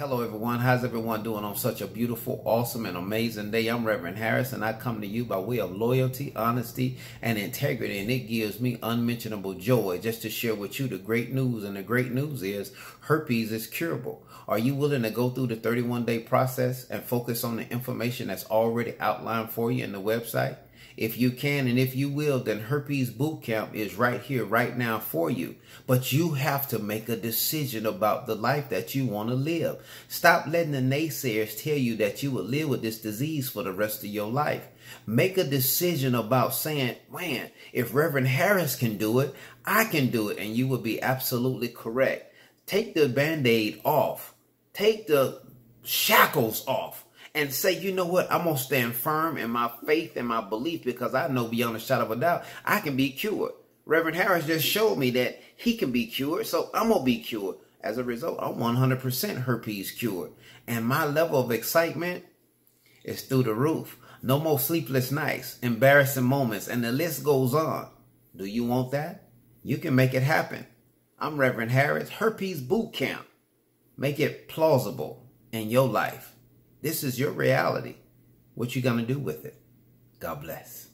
Hello, everyone. How's everyone doing on such a beautiful, awesome, and amazing day? I'm Reverend Harris, and I come to you by way of loyalty, honesty, and integrity. And it gives me unmentionable joy just to share with you the great news. And the great news is herpes is curable. Are you willing to go through the 31 day process and focus on the information that's already outlined for you in the website? If you can and if you will, then Herpes Boot Camp is right here, right now for you. But you have to make a decision about the life that you want to live. Stop letting the naysayers tell you that you will live with this disease for the rest of your life. Make a decision about saying, man, if Reverend Harris can do it, I can do it. And you will be absolutely correct. Take the band aid off, take the shackles off and say, you know what, I'm going to stand firm in my faith and my belief because I know beyond a shadow of a doubt I can be cured. Reverend Harris just showed me that he can be cured, so I'm going to be cured. As a result, I'm 100% herpes cured. And my level of excitement is through the roof. No more sleepless nights, embarrassing moments, and the list goes on. Do you want that? You can make it happen. I'm Reverend Harris, Herpes Boot Camp. Make it plausible in your life. This is your reality. What you going to do with it? God bless.